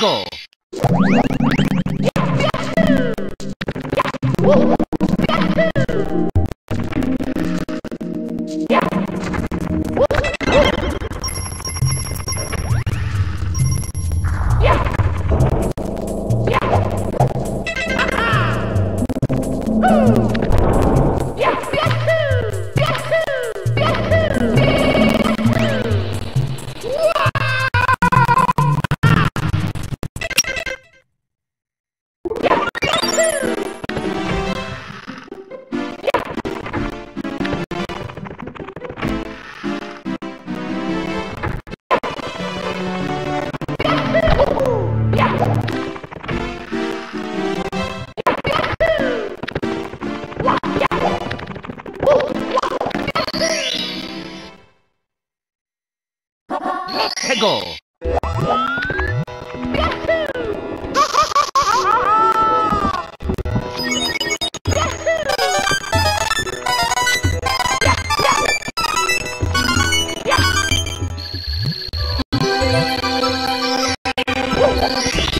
Go! Peggle! Yeah.